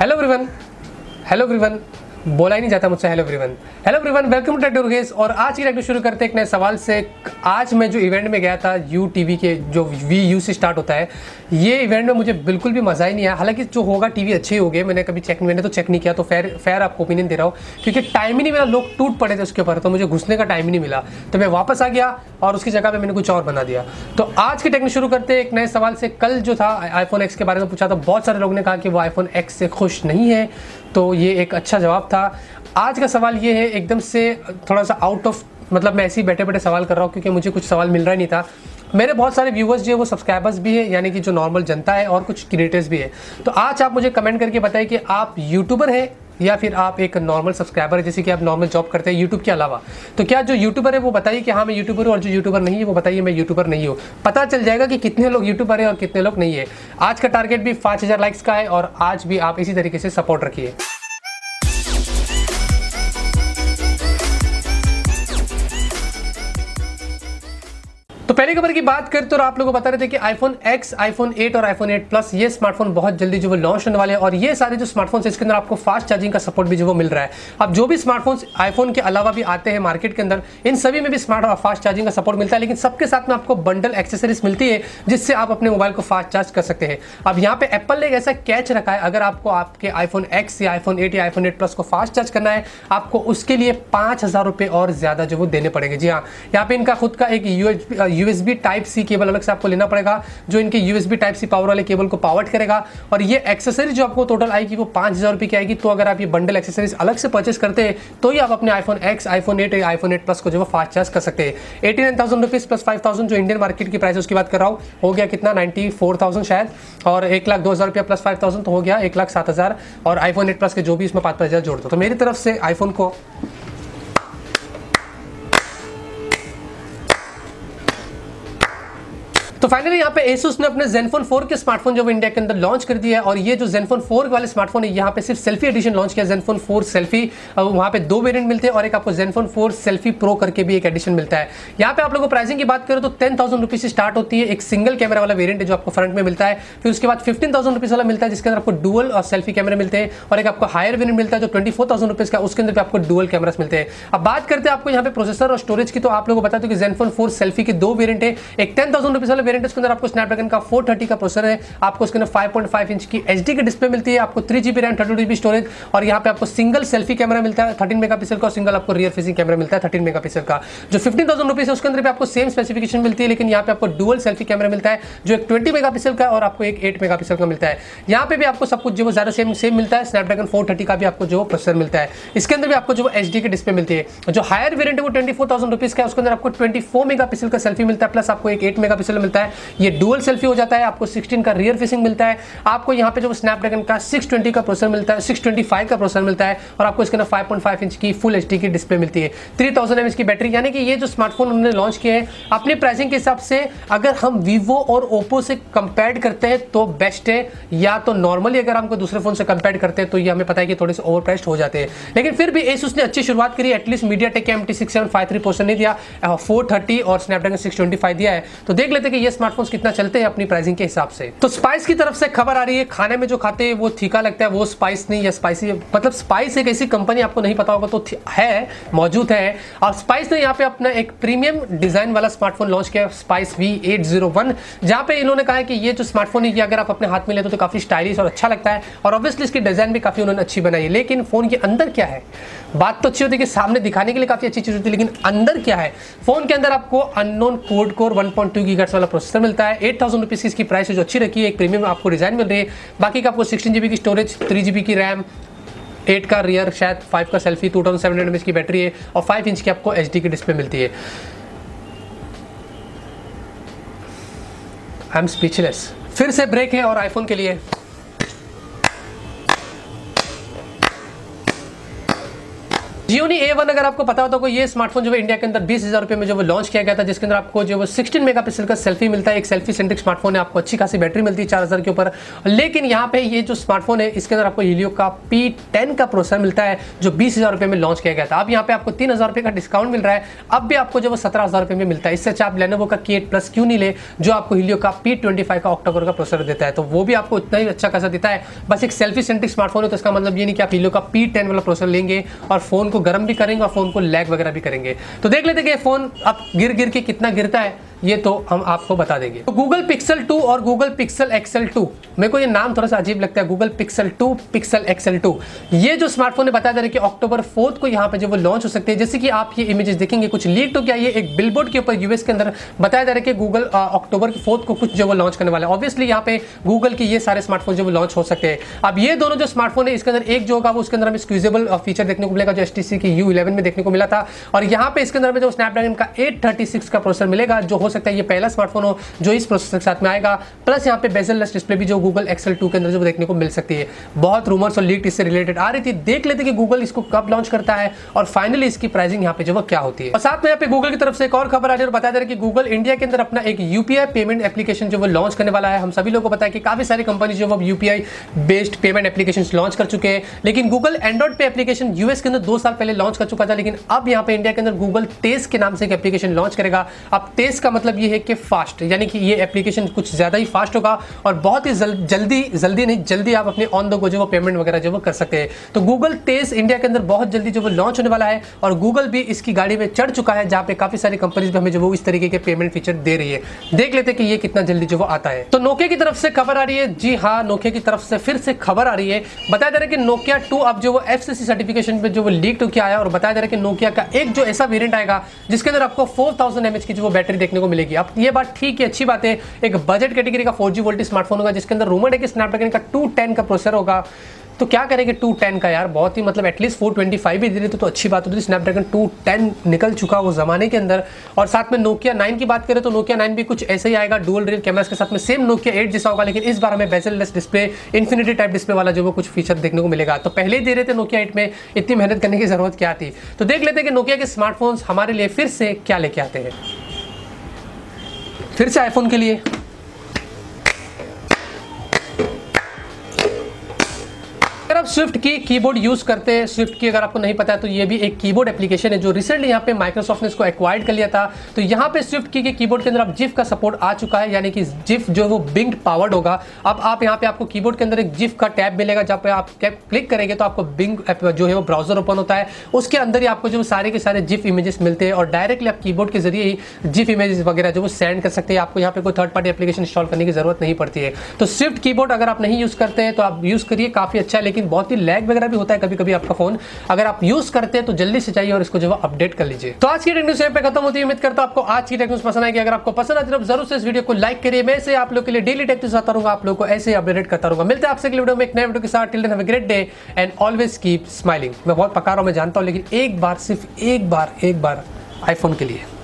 Hello everyone hello everyone बोला ही नहीं जाता मुझसे hello everyone hello everyone welcome to tractor गेस और आज की टेक्टर शुरू करते एक नए सवाल से। आज मैं जो इवेंट में गया था यू टीवी के जो वी यू से स्टार्ट होता है, ये इवेंट में मुझे बिल्कुल भी मज़ा ही नहीं आया। हालाँकि जो होगा टीवी अच्छे ही हो गए, मैंने कभी चेक मैंने तो चेक नहीं किया तो फेयर फेयर आपको ओपिनियन दे रहा हूँ। क्योंकि टाइम ही नहीं मिला, लोग टूट पड़े थे उसके ऊपर तो मुझे घुसने का टाइम ही नहीं मिला। तो मैं वापस आ गया और उसकी जगह पे मैंने कुछ और बना दिया। तो आज की टेक्निक शुरू करते हैं। एक नए सवाल से कल जो था आईफोन एक्स के बारे में पूछा था, बहुत सारे लोगों ने कहा कि वो आईफोन एक्स से खुश नहीं है। तो ये एक अच्छा जवाब था। आज का सवाल ये है, एकदम से थोड़ा सा आउट ऑफ़ मतलब मैं ऐसे ही बैठे बैठे सवाल कर रहा हूँ, क्योंकि मुझे कुछ सवाल मिल रहा नहीं था। मेरे बहुत सारे व्यूवर्स जो है, वो सब्सक्राइबर्स भी है, यानी कि जो नॉर्मल जनता है और कुछ क्रिएटर्स भी है। तो आज आप मुझे कमेंट करके बताएँ कि आप यूट्यूबर हैं या फिर आप एक नॉर्मल सब्सक्राइबर है, जैसे कि आप नॉर्मल जॉब करते हैं यूट्यूब के अलावा। तो क्या जो यूट्यूबर है, वो बताइए कि हाँ मैं यूट्यूबर हूँ और जो यूट्यूबर नहीं है, वो बताइए, मैं यूट्यूबर नहीं हूँ। पता चल जाएगा कि कितने लोग यूट्यूबर है और कितने लोग नहीं है। आज का टारगेट भी पाँच हज़ार लाइक्स का है और आज भी आप इसी तरीके से सपोर्ट रखिए। तो पहले खबर की बात करें तो आप लोगों को बता रहे थे कि आईफोन X, आईफोन 8 और आईफोन 8 प्लस ये स्मार्टफ़ोन बहुत जल्दी जो वो लॉन्च होने वाले हैं और ये सारे जो स्मार्टफ़ोन इसके अंदर आपको फास्ट चार्जिंग का सपोर्ट भी जो वो मिल रहा है। अब जो भी स्मार्टफ़ोन आईफोन के अलावा भी आते हैं मार्केट के अंदर इन सभी में भी स्मार्ट फास्ट चार्जिंग का सपोर्ट मिलता है लेकिन सबके साथ में आपको बंडल एक्सेसरीज मिलती है जिससे आप अपने मोबाइल को फास्ट चार्ज कर सकते हैं। अब यहाँ पे एप्पल ने एक ऐसा कैच रखा है अगर आपको आपके आईफोन एक्स या आईफोन एट या आईफोन एट प्लस को फास्ट चार्ज करना है आपको उसके लिए पाँच हज़ार और ज़्यादा जो वो देने पड़ेंगे। जी हाँ यहाँ पे इनका खुद का एक यूएसबी टाइप सी केबल अलग से आपको लेना पड़ेगा, जो इनके यूएसबी टाइप सी पावर वाले केबल को पावर्ड करेगा। और ये एक्सेसरीज जो आपको टोटल आएगी वो पाँच हज़ार रुपये की आएगी। तो अगर आप ये बंडल एक्सेसरीज अलग से परचेस करते हैं तो ही आप अपने आईफोन एक्स आईफोन एट या आईफोन एट प्लस को जो फास्ट चार्ज कर सकते हैं। Eighty nine thousand rupees plus five thousand जो इंडियन मार्केट की प्राइस उसकी बात कर रहा हूँ, हो गया कितना? नाइन्टी फोर थाउज़ेंड शायद। और एक लाख दो हज़ार रुपया प्लस फाइव थाउज़ेंड तो हो गया एक लाख सात हज़ार। और आईफोन एट प्लस के जो भी इसमें पाँच पाँच हज़ार जोड़ दो। तो मेरी तरफ़ से आईफोन को तो फाइनली यहाँ पे Asus ने अपने जेनफोन 4 के स्मार्टफ़ोन जो इंडिया के अंदर लॉन्च कर दिया है, और ये जो जेनफोन 4 वाले स्मार्टफ़ोन है, यहाँ पे सिर्फ़ सेल्फी एडिशन लॉन्च किया जेनफोन 4 सेल्फी वहाँ पे दो वेरिएंट मिलते हैं, और एक आपको Zenfone 4 सेल्फी प्रो करके भी एक एडिशन मिलता है। यहाँ पे आप लोगों को प्राइसिंग की बात करें तो टेन थाउज़ेंड से स्टार्ट होती है एक सिंगल कैमरा वाला वेरियंट है जो आपको फ्रंट में मिलता है। फिर उसके बाद फिफ्टीन थाउज़ेंड वाला मिलता है, जिसके अंदर आपको डुअल और सेल्फी कैमरे मिलते हैं, और एक आपको हायर वेरियंट मिलता है जो ट्वेंटी फोर थाउज़ेंड रुपीज़ का, उसके अंदर भी आपको डुअल कैमरास मिलते हैं। अब बात करते हैं आपको यहाँ पे प्रोसेसर और स्टोरेज की तो आप लोगों को बता दो कि Zenfone 4 सेल्फी के दो वेरियंट है। एक टेन थाउज़ेंड वाला उसके अंदर आपको स्नैपड्रैगन का 430 का प्रोसेसर है, आपको उसके अंदर 5.5 इंच की एच की डिस्प्ले मिलती है, आपको three GB RAM thirty GB storage और यहाँ पे आपको सिंगल सेल्फी कैमरा मिलता है थर्टीन मेगा का सिंगल आपको रियर फेसिंग कैमरा मिलता है थर्टीन मेगा का। जो फिफ्टीन थाउज़ेंड रुपीज़ है, उसके अंदर भी आपको सेम स्पेसिफिकेशन मिलती है, लेकिन यहाँ पे आपको डुअल सेल्फी कैमरा मिलता है, जो एक ट्वेंटी मेगा का और आपको एक एट मेगा का मिलता है। यहाँ पे भी आपको सब कुछ जो ज़्यादा सेम सेम मिलता है स्नैपड्रैगन फोर का भी आपको जो प्रोसेसर मिलता है। इसके अंदर भी आपको जो एच की डिस्प्ले मिलती है। जो हायर वेरियंट है, वो ट्वेंटी फोर थाउज़ेंड रुपीज़ का उसके अंदर आपको ट्वेंटी फोर मेगा का सेल्फी मिलता है प्लस आपको एक एट मेगा मिलता है। ये डुअल सेल्फी हो जाता है, आपको सिक्सटीन का रियर फेसिंग मिलता है, आपको यहाँ पे जो स्नैपड्रैगन का 620 का प्रोसेसर मिलता है 625 का प्रोसेसर मिलता है, और आपको इसके अंदर 5.5 इंच की फुल एचडी की डिस्प्ले मिलती है। 3000 थाउज़ेंड की बैटरी यानी कि ये जो स्मार्टफ़ोन उन्होंने लॉन्च किया है, अपने प्राइसिंग के हिसाब से अगर हम वीवो और ओप्पो से कंपेयर करते हैं तो बेस्ट है। या तो नॉर्मली अगर हमको दूसरे फ़ोन से कंपेयर करते हैं तो ये हमें पता है कि थोड़े से ओवर हो जाते हैं। लेकिन फिर भी एस उसने अच्छी शुरुआत करी at least MediaTek M T six seven five three processor नहीं दिया फोर थर्टी और स्नैपड्रैगन सिक्स ट्वेंटी फाइव दिया है। तो देख लेते हैं कि ये स्मार्टफ़ोन कितना चलते हैं अपनी प्राइसिंग के हिसाब से? तो स्पाइस की तरफ़ से खबर आ रही है, खाने में जो खाते हैं, वो फीका लगता है, वो स्पाइस नहीं या स्पाइसी मतलब स्पाइस एक ऐसी कंपनी आपको नहीं पता होगा तो है, मौजूद है। और स्पाइस ने यहाँ पे अपना एक प्रीमियम डिज़ाइन वाला स्मार्टफ़ोन लॉन्च किया Spice V eight zero one जहाँ पे इन्होंने कहा कि ये जो स्मार्टफ़ोन है, ये अगर आप अपने हाथ में लेते तो काफ़ी स्टाइलिश और अच्छा लगता है और ऑब्वियसली इसकी डिज़ाइन भी काफ़ी उन्होंने अच्छी बनाई है। लेकिन फ़ोन के अंदर क्या है? बात तो अच्छी होती है कि सामने दिखाने के लिए काफ़ी अच्छी चीज़ होती है, लेकिन अंदर क्या है? फ़ोन के अंदर आपको unknown code core one point two वाला प्रोसेसर मिलता है। एट थाउज़ेंड रुपीज़ की इसकी प्राइस जो अच्छी रखी है, एक प्रीमियम आपको डिज़ाइन मिल रही है। बाकी का आपको सिक्सटीन जीबी की स्टोरेज थ्री की रैम एट का रियर शायद फाइव का selfie two thousand seven hundred की बैटरी है, और फाइव इंच की आपको एचडी की डिस्प्ले मिलती है। आई एम स्पीचलेस फिर से ब्रेक है और आईफोन के लिए। जियोनी ए वन अगर आपको पता होता तो ये स्मार्टफ़ोन जो है इंडिया के अंदर बीस हज़ार रुपए में जो लॉन्च किया गया था, जिसके अंदर आपको जो सिक्सटीन मेगा पिक्सल का सेल्फी मिलता है, एक सेल्फी सेंट्रिक स्मार्टफ़ोन है, आपको अच्छी खासी बैटरी मिलती है चार हज़ार के ऊपर। लेकिन यहाँ पे ये जो स्मार्टफ़ोन है, इसके अंदर आपको हिलियो का पी टेन का प्रोसेसर मिलता है, जो बीस हज़ार रुपए में लॉन्च किया गया था। अब यहाँ पे आपको तीन हज़ार रुपए का डिस्काउंट मिल रहा है। अब भी आपको जो सत्रह हज़ार रुपए में मिलता है। इससे अच्छा आप लेनोवो का की एट प्लस क्यों नहीं ले, जो आपको हिलियो का पी ट्वेंटी फाइव का ऑक्टोबर का प्रोसेसर देता है? तो वो भी आपको उतना ही अच्छा खासा देता है। बस एक सेल्फी सेंट्रिक स्मार्टफ़ोन है तो इसका मतलब ये नहीं कि आप हिलियो का पी टेन वाला प्रोसेसर लेंगे और फ़ोन को गर्म भी करेंगे और फ़ोन को लैग वगैरह भी करेंगे। तो देख लेते कि फ़ोन अब गिर गिर के कितना गिरता है। ये तो हम आपको बता देंगे। तो गूगल पिक्सल 2 और गूगल पिक्सल एक्सल 2 मेरे को ये नाम थोड़ा सा अजीब लगता है गूगल पिक्सल 2 पिक्सल एक्सल 2 ये जो स्मार्टफ़ोन है बताया है कि अक्टूबर फोर्थ को यहाँ पे जो वो लॉन्च हो सकते हैं, जैसे कि आप ये इमेजेस देखेंगे, कुछ लीक तो क्या ये एक बिलबोर्ड के ऊपर यूएस के अंदर बताया जा रहा है कि गूगल अक्टूबर फोर्थ को कुछ जो वो लॉन्च करने वाला है। ऑब्वियसली यहाँ पे गूगल के ये सारे स्मार्टफ़ोन जो वो लॉन्च हो सकते हैं। अब ये दोनों जो स्मार्टफ़ोन है, इसके अंदर एक जो होगा, वो उसके अंदर हमें स्क्यूजेबल फीचर देखने को मिलेगा, जो एस की यू में देखने को मिला था। और यहाँ पे इसके अंदर में जो स्नैपड्रैगन का एट का प्रोसेसर मिलेगा, जो सकता है ये पहला स्मार्टफ़ोन हो जो इस प्रोसेसर के साथ में आएगा। प्लस यहाँ पे बेजललेस डिस्प्ले भी जो गूगल एक्सेल टू के अंदर जो देखने को मिल सकती है। बहुत रूमर्स और लीक इससे रिलेटेड आ रही थी। देख लेते कि गूगल इसको कब लॉन्च करता है और फाइनली इसकी प्राइसिंग यहाँ पे जो क्या होती है। और साथ में यहाँ पे गूगल की तरफ़ से एक और खबर आ रही है और जा रहा है कि गूगल इंडिया के अंदर अपना एक यूपीआई पेमेंट एप्लीकेशन जो वो लॉन्च करने वाला है। हम सभी लोगों को पता है कि काफ़ी सारी कंपनी जो वो UPI based payment application launch कर चुके हैं। लेकिन Google Android Pay application US के अंदर दो साल पहले लॉन्च कर चुका था, लेकिन अब यहाँ पे इंडिया के अंदर गूगल तेज के नाम से एक एप्लीकेशन लॉन्च करेगा। अब तेज का मतलब ये है कि फास्ट यानी कि ये एप्लीकेशन कुछ ज़्यादा ही फास्ट होगा और बहुत ही जल, जल्दी जल्दी नहीं जल्दी आप अपने ऑन द गो जो वो पेमेंट वगैरह जो वो कर सकते हैं। तो गूगल तेज इंडिया के अंदर बहुत जल्दी जो वो लॉन्च होने वाला है और गूगल भी इसकी गाड़ी में चढ़ चुका है जहाँ पे काफ़ी सारी कंपनीज़ भी हमें जो वो इस तरीके के पेमेंट फीचर दे रही है। देख लेते कि ये कितना जल्दी जो वो आता है। तो नोकिया की तरफ़ से खबर आ रही है। जी हाँ नोकिया की तरफ़ से फिर से खबर आ रही है। बताया जा रहा है कि नोकिया टू अब जो वो एफ़ सर्टिफिकेशन पे जो वो लीक टू आया और बताया जा रहा है कि नोकिया का एक जो ऐसा वेरियंट आएगा जिसके अंदर आपको फोर थाउज़ेंड की जो वो बैटरी देखने को मिलेगी। अब ये बात ठीक है अच्छी बात है। एक बजट कैटेगरी का फोर जी वोल्टी स्मार्टफ़ोन होगा जिसके अंदर रूमर है कि स्नैपड्रैगन का टू टेन का प्रोसेसर होगा। तो क्या करेंगे टू टेन का यार? बहुत ही मतलब एटलीस्ट फोर ट्वेंटी फाइव भी दे रहे तो, तो अच्छी बात होती है स्नैपड्रैगन टू टेन निकल चुका वो जमाने के अंदर। और साथ में नोकिया नाइन की बात करें तो नोकिया नाइन भी कुछ ऐसे ही आएगा डुअल रियल कैमरा के साथ में सेम नोकिया एट जैसा होगा लेकिन इस बार हमें bezelless display infinity type display वाला जो वो कुछ फीचर देखने को मिलेगा। तो पहले ही दे रहे थे नोकिया एट में इतनी मेहनत करने की ज़रूरत क्या थी? तो देख लेते हैं कि नोकिया के स्मार्टफोन्स हमारे लिए फिर से क्या लेके आते हैं। फिर से आईफोन के लिए। स्विफ्ट की कीबोर्ड यूज़ करते हैं। स्विफ्ट की अगर आपको नहीं पता है तो ये भी एक कीबोर्ड एप्लीकेशन है जो रिसेंटली यहाँ पे माइक्रोसॉफ्ट ने इसको एक्वायर्ड कर लिया था। तो यहाँ पे स्विफ्ट की कीबोर्ड के अंदर अब जिफ का सपोर्ट आ चुका है, यानी कि जिफ जो है वो बिंग पावर्ड होगा। अब आप यहाँ पे आपको कीबोर्ड के अंदर एक जिफ का टैब मिलेगा, जहाँ पे आप क्लिक करेंगे तो आपको बिंग जो है वो ब्राउज़र ओपन होता है। उसके अंदर ही आपको जो सारे के सारे जिफ इमेजेस मिलते हैं और डायरेक्टली आप कीबोर्ड के ज़रिए ही जिफ इमेजेस वगैरह जो वो सेंड कर सकते हैं। आपको यहाँ पे कोई थर्ड पार्टी एप्लीकेशन इंस्टॉल करने की ज़रूरत नहीं पड़ती है। तो स्विफ्ट कीबोर्ड अगर आप नहीं यूज़ करते हैं तो आप यूज़ करिए, काफ़ी अच्छा है, लेकिन बहुत ही लैग वगैरह भी होता है कभी कभी आपका फ़ोन अगर आप यूज़ करते हैं तो जल्दी से चाहिए और इसको जो है अपडेट कर लीजिए। तो आज की टेक्निक्स पे खत्म होती है। उम्मीद करता हूँ आपको आज की टेक्निक्स पसंद आएगी। अगर आपको पसंद आती है तो ज़रूर से इस वीडियो को लाइक करिए। मैं से आप लोग के लिए डेली टेक्निक्स आता रहूँगा। आप लोग को ऐसे ही अपडेट करता रहूँगा। मिलते हैं आपसे वीडियो में एक नए वीडियो के साथ। Till great day and always keep smiling मैं बहुत पका रहा हूँ, मैं जानता हूँ, लेकिन एक बार, सिर्फ़ एक बार एक बार आईफोन के लिए।